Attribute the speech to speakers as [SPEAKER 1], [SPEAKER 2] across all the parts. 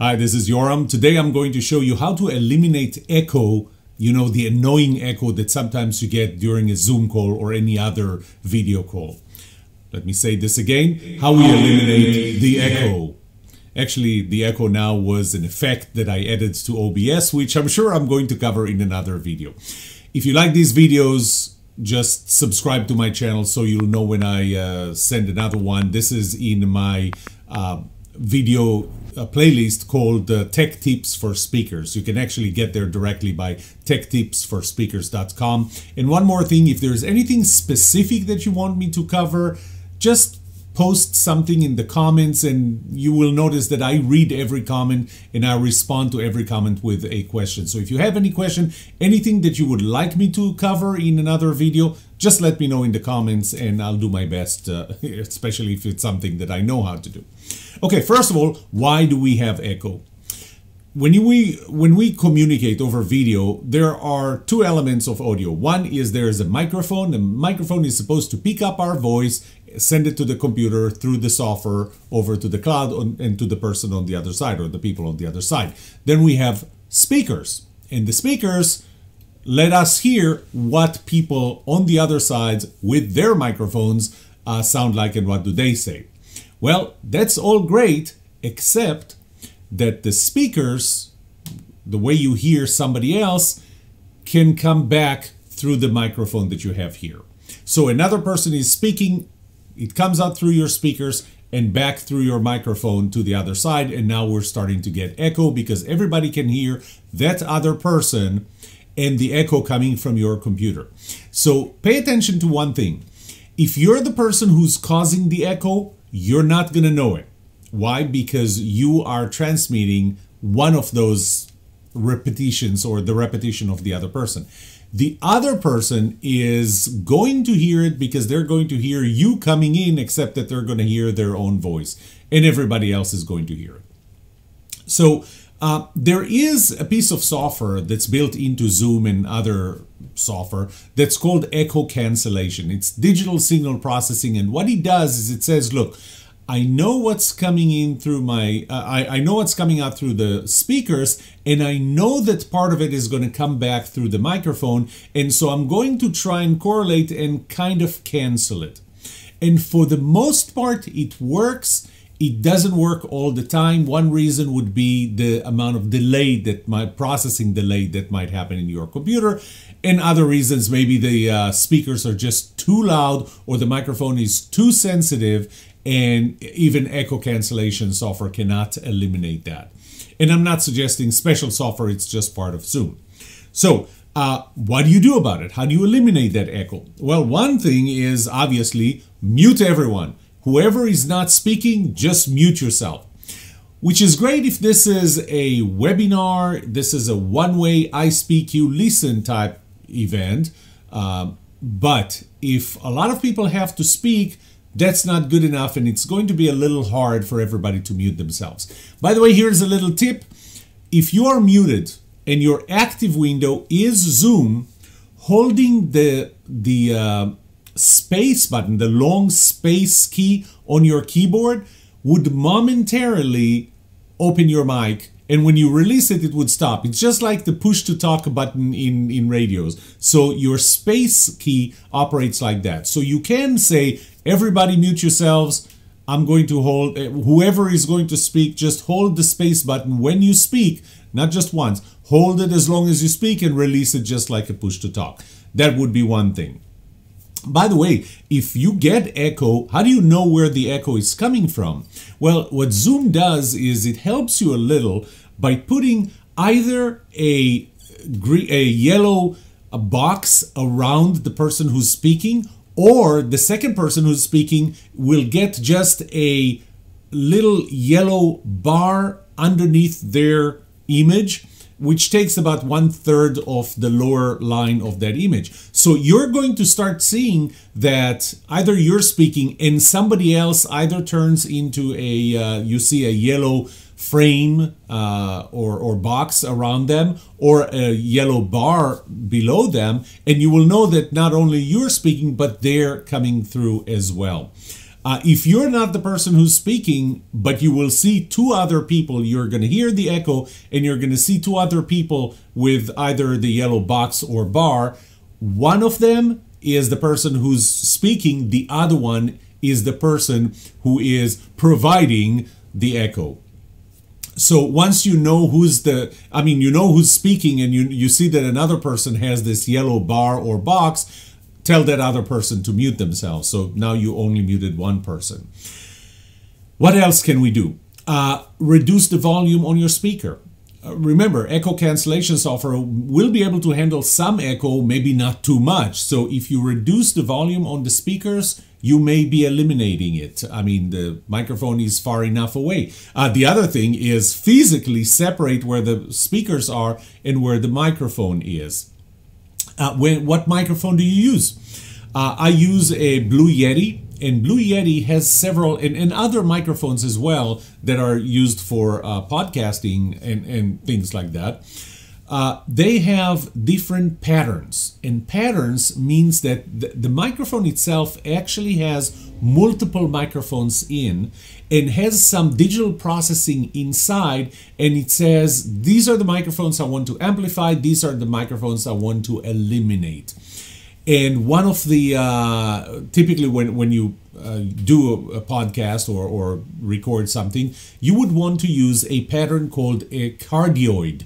[SPEAKER 1] Hi, this is Yoram. Today I'm going to show you how to eliminate echo, you know, the annoying echo that sometimes you get during a Zoom call or any other video call. Let me say this again, how we eliminate the echo. Actually, the echo now was an effect that I added to OBS, which I'm sure I'm going to cover in another video. If you like these videos, just subscribe to my channel so you'll know when I uh, send another one. This is in my uh, video uh, playlist called uh, Tech Tips for Speakers. You can actually get there directly by techtipsforspeakers.com. And one more thing, if there's anything specific that you want me to cover, just post something in the comments and you will notice that I read every comment and I respond to every comment with a question. So if you have any question, anything that you would like me to cover in another video, just let me know in the comments and I'll do my best, uh, especially if it's something that I know how to do. Okay, first of all, why do we have echo? when we when we communicate over video there are two elements of audio one is there's a microphone the microphone is supposed to pick up our voice send it to the computer through the software over to the cloud and to the person on the other side or the people on the other side. Then we have speakers, and the speakers let us hear what people on the other side with their microphones uh, sound like and what do they say. Well, that's all great, except that the speakers, the way you hear somebody else, can come back through the microphone that you have here. So another person is speaking it comes out through your speakers and back through your microphone to the other side. And now we're starting to get echo because everybody can hear that other person and the echo coming from your computer. So pay attention to one thing. If you're the person who's causing the echo, you're not going to know it. Why? Because you are transmitting one of those repetitions or the repetition of the other person. The other person is going to hear it because they're going to hear you coming in, except that they're going to hear their own voice, and everybody else is going to hear it. So uh, there is a piece of software that's built into Zoom and other software that's called echo cancellation. It's digital signal processing, and what it does is it says, look, I know what's coming in through my, uh, I, I know what's coming out through the speakers, and I know that part of it is going to come back through the microphone. And so I'm going to try and correlate and kind of cancel it. And for the most part, it works. It doesn't work all the time. One reason would be the amount of delay that my processing delay that might happen in your computer. And other reasons, maybe the uh, speakers are just too loud or the microphone is too sensitive and even echo cancellation software cannot eliminate that. And I'm not suggesting special software, it's just part of Zoom. So uh, what do you do about it? How do you eliminate that echo? Well, one thing is obviously mute everyone. Whoever is not speaking, just mute yourself. Which is great if this is a webinar, this is a one-way I speak, you listen type event. Uh, but if a lot of people have to speak, that's not good enough and it's going to be a little hard for everybody to mute themselves. By the way, here's a little tip. If you are muted and your active window is Zoom, holding the, the uh, space button, the long space key on your keyboard would momentarily open your mic and when you release it, it would stop. It's just like the push to talk button in, in radios. So your space key operates like that. So you can say, everybody mute yourselves. I'm going to hold, eh, whoever is going to speak, just hold the space button when you speak, not just once. Hold it as long as you speak and release it just like a push to talk. That would be one thing. By the way, if you get echo, how do you know where the echo is coming from? Well, what Zoom does is it helps you a little by putting either a, a yellow box around the person who's speaking or the second person who's speaking will get just a little yellow bar underneath their image which takes about one third of the lower line of that image. So you're going to start seeing that either you're speaking and somebody else either turns into a, uh, you see a yellow frame uh, or, or box around them or a yellow bar below them and you will know that not only you're speaking but they're coming through as well. Uh, if you're not the person who's speaking, but you will see two other people, you're going to hear the echo and you're going to see two other people with either the yellow box or bar. One of them is the person who's speaking, the other one is the person who is providing the echo. So once you know who's the, I mean, you know who's speaking and you, you see that another person has this yellow bar or box, tell that other person to mute themselves. So now you only muted one person. What else can we do? Uh, reduce the volume on your speaker. Uh, remember, echo cancellation software will be able to handle some echo, maybe not too much. So if you reduce the volume on the speakers, you may be eliminating it. I mean, the microphone is far enough away. Uh, the other thing is physically separate where the speakers are and where the microphone is. Uh, when, what microphone do you use? Uh, I use a Blue Yeti, and Blue Yeti has several, and, and other microphones as well that are used for uh, podcasting and, and things like that. Uh, they have different patterns and patterns means that the, the, microphone itself actually has multiple microphones in and has some digital processing inside and it says these are the microphones i want to amplify these are the microphones i want to eliminate. And one of the uh, typically when, when you uh, do a, a podcast or, or record something you would want to use a pattern called a cardioid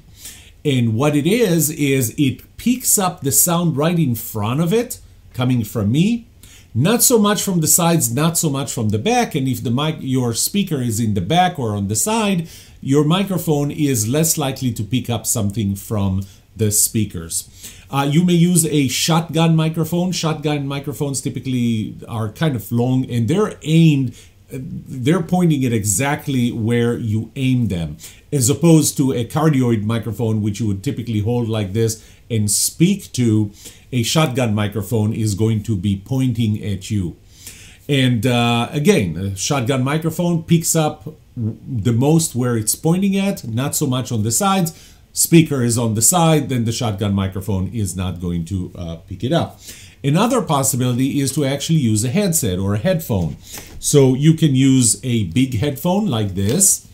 [SPEAKER 1] and what it is, is it picks up the sound right in front of it, coming from me. Not so much from the sides, not so much from the back. And if the mic, your speaker is in the back or on the side, your microphone is less likely to pick up something from the speakers. Uh, you may use a shotgun microphone. Shotgun microphones typically are kind of long and they're aimed they're pointing it exactly where you aim them, as opposed to a cardioid microphone, which you would typically hold like this and speak to. A shotgun microphone is going to be pointing at you. And uh, again, a shotgun microphone picks up the most where it's pointing at, not so much on the sides. Speaker is on the side, then the shotgun microphone is not going to uh, pick it up. Another possibility is to actually use a headset or a headphone. So you can use a big headphone like this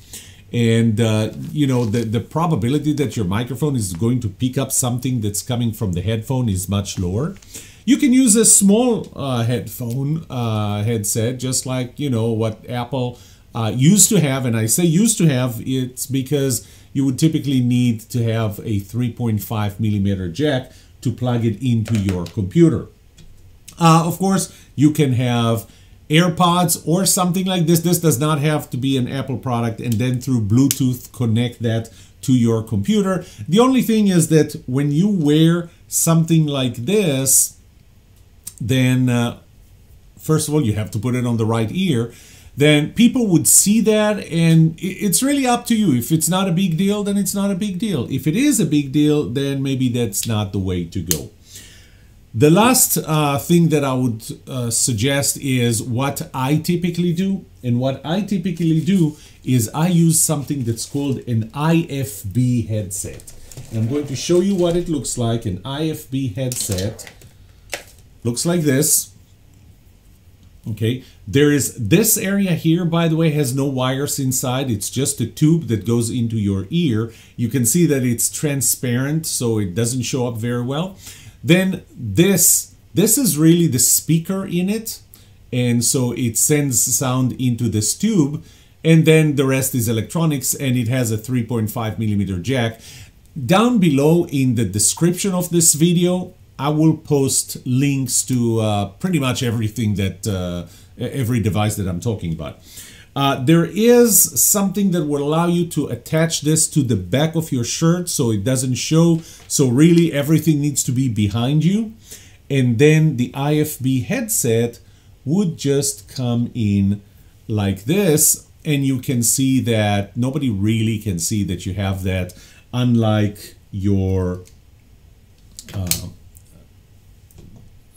[SPEAKER 1] and uh, you know the, the probability that your microphone is going to pick up something that's coming from the headphone is much lower. You can use a small uh, headphone uh, headset just like you know what Apple uh, used to have and I say used to have it's because you would typically need to have a 3.5 millimeter jack to plug it into your computer. Uh, of course, you can have AirPods or something like this. This does not have to be an Apple product and then through Bluetooth connect that to your computer. The only thing is that when you wear something like this, then uh, first of all, you have to put it on the right ear. Then people would see that, and it's really up to you. If it's not a big deal, then it's not a big deal. If it is a big deal, then maybe that's not the way to go. The last uh, thing that I would uh, suggest is what I typically do. And what I typically do is I use something that's called an IFB headset. And I'm going to show you what it looks like. An IFB headset looks like this. Okay, there is this area here, by the way, has no wires inside. It's just a tube that goes into your ear. You can see that it's transparent, so it doesn't show up very well. Then this, this is really the speaker in it. And so it sends sound into this tube. And then the rest is electronics and it has a 3.5 millimeter jack. Down below in the description of this video, I will post links to uh, pretty much everything that, uh, every device that I'm talking about. Uh, there is something that will allow you to attach this to the back of your shirt so it doesn't show. So really everything needs to be behind you. And then the IFB headset would just come in like this and you can see that nobody really can see that you have that unlike your uh,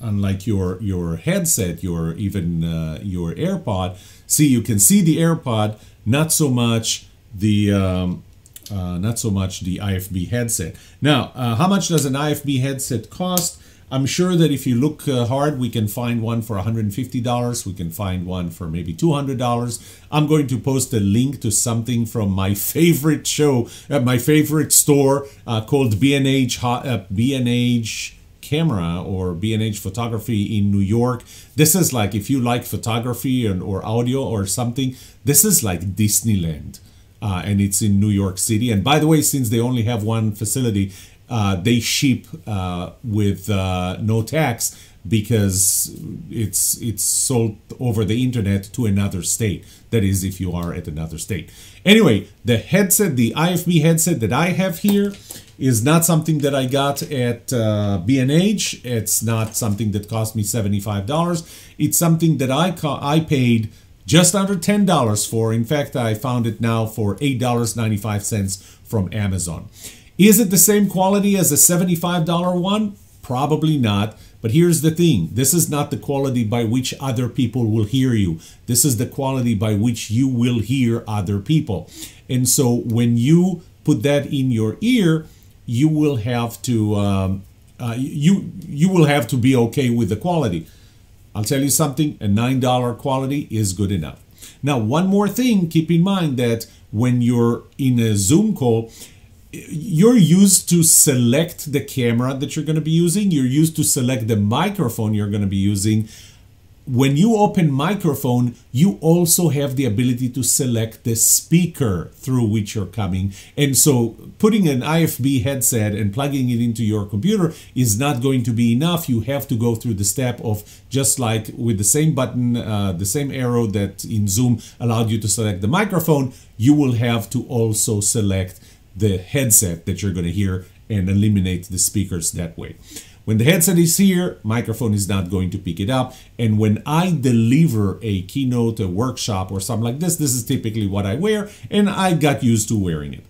[SPEAKER 1] unlike your your headset your even uh, your AirPod see you can see the AirPod not so much the um, uh, not so much the IFB headset now uh, how much does an IFB headset cost I'm sure that if you look uh, hard, we can find one for $150. We can find one for maybe $200. I'm going to post a link to something from my favorite show, uh, my favorite store uh, called B&H, uh, B&H camera or B&H photography in New York. This is like, if you like photography and, or audio or something, this is like Disneyland. Uh, and it's in New York City. And by the way, since they only have one facility, uh, they ship uh, with uh, no tax because it's it's sold over the internet to another state. That is, if you are at another state. Anyway, the headset, the IFB headset that I have here, is not something that I got at uh, B&H. It's not something that cost me $75. It's something that I I paid just under $10 for. In fact, I found it now for $8.95 from Amazon. Is it the same quality as a $75 one? Probably not. But here's the thing this is not the quality by which other people will hear you. This is the quality by which you will hear other people. And so when you put that in your ear, you will have to um, uh, you you will have to be okay with the quality. I'll tell you something: a nine dollar quality is good enough. Now, one more thing: keep in mind that when you're in a Zoom call, you're used to select the camera that you're going to be using. You're used to select the microphone you're going to be using. When you open microphone, you also have the ability to select the speaker through which you're coming. And so putting an IFB headset and plugging it into your computer is not going to be enough. You have to go through the step of just like with the same button, uh, the same arrow that in Zoom allowed you to select the microphone, you will have to also select the headset that you're going to hear and eliminate the speakers that way. When the headset is here, microphone is not going to pick it up. And when I deliver a keynote, a workshop, or something like this, this is typically what I wear, and I got used to wearing it.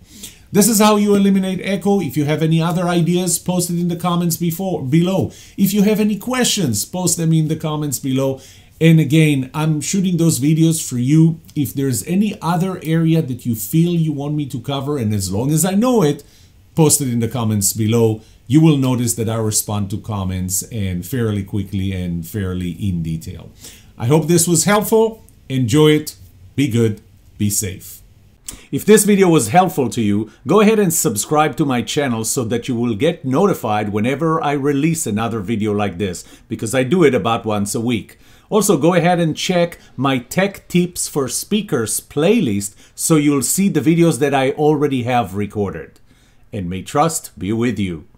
[SPEAKER 1] This is how you eliminate echo. If you have any other ideas, post it in the comments before below. If you have any questions, post them in the comments below. And again, I'm shooting those videos for you. If there's any other area that you feel you want me to cover, and as long as I know it, post it in the comments below. You will notice that I respond to comments and fairly quickly and fairly in detail. I hope this was helpful. Enjoy it. Be good. Be safe. If this video was helpful to you, go ahead and subscribe to my channel so that you will get notified whenever I release another video like this, because I do it about once a week. Also, go ahead and check my Tech Tips for Speakers playlist so you'll see the videos that I already have recorded. And may trust be with you.